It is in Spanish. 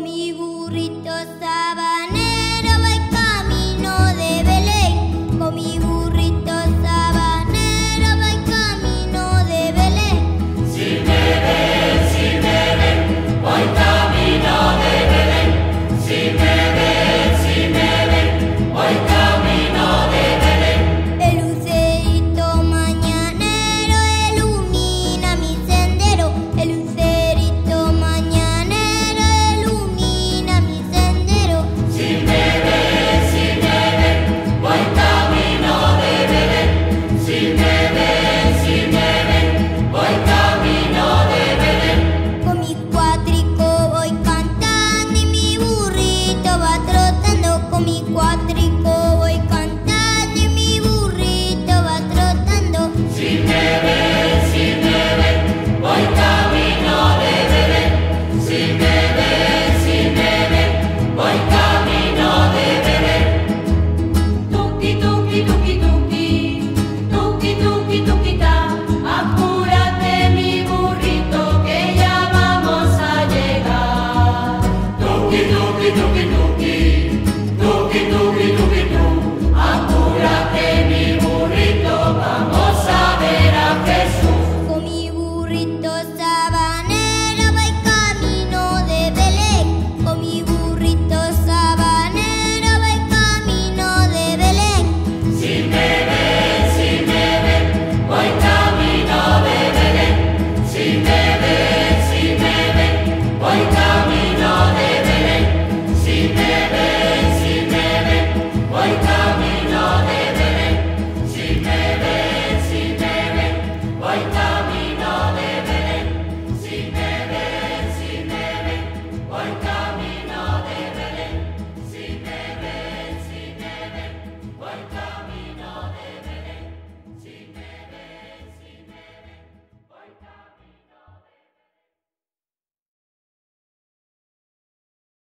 mi burrito estaba Domino, Domino.